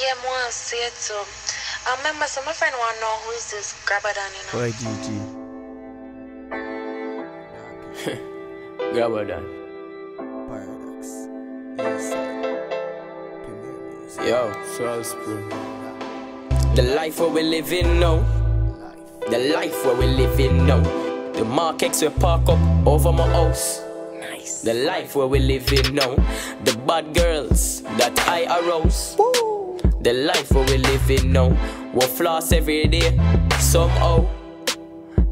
yeah, more say it too. I um, remember some of my friend want to know who is this Grabba Dan, you know. Why GG? Grabadan. Paradax. Inside. Premier music. Yo, Soul Spring. The life where we living now. Life. The life where we living now. The Mark X we park up over my house. Nice. The life where we living now. The bad girls that I arouse. The life where we living now. We floss every day somehow.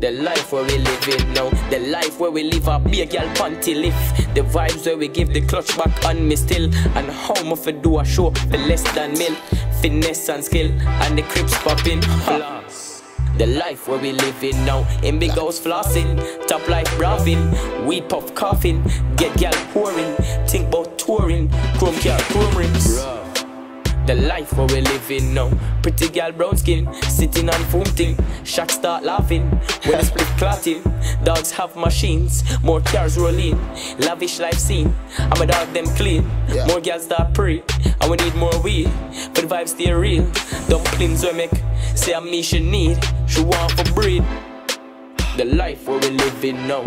The life where we living now. The life where we live a big girl panty lift. The vibes where we give the clutch back on me still. And how much we do a show for less than mil. Finesse and skill. And the crips popping. The life where we living now. In big house flossing. Top life braving. we puff coughing. Get gal pouring. Think about touring. Chrome car, chrome rings. The life where we living now. Pretty girl, brown skin, sitting on foam thing. Shots start laughing when the split clotting. Dogs have machines, more cars rolling. Lavish life scene, I'm a dog them clean. Yeah. More girls start pre, and we need more weed. But the vibes stay real. Dumplings we make, say I'm me she need. She want for breed. The life where we living now.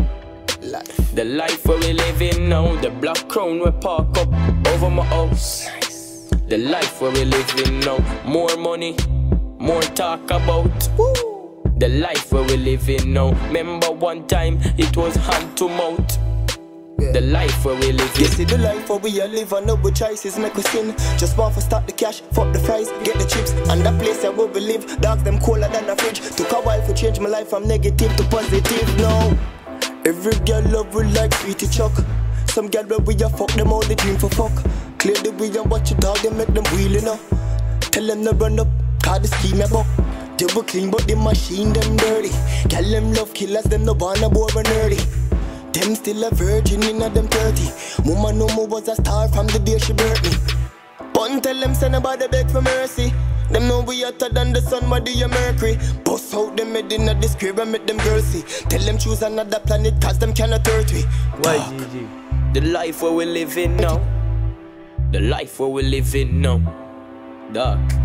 Life. The life where we living now, the black crown we park up over my house. The life where we living now, more money, more talk about. The life where we living now. Remember one time it was hand to mouth. Yeah. The life where we You living. see the life where we a live and no choices make we sin. Just want to start the cash, fuck the fries, get the chips, and that place where we live. Dogs them colder than a fridge. Took a while to change my life from negative to positive now. Every girl love we like sweetie chuck. Some girl where we a fuck them all the dream for fuck. Clear the way and watch your dog, they make them wheeling up. Tell them to run up, cause the scheme a buck. They were clean, but the machine them dirty. Girl them love killers, them no wanna bore and nerdy. Them still a virgin in a them 30. Mama no more was a star from the day she birthed me. But tell them send nobody beg for mercy. Them know we hotter than the sun, what do you mercury. Bust out them head in the crib and make them see. Tell them choose another planet, cause them cannot hurt we. Why. GG? The life where we living now. The life where we're living now. Dark.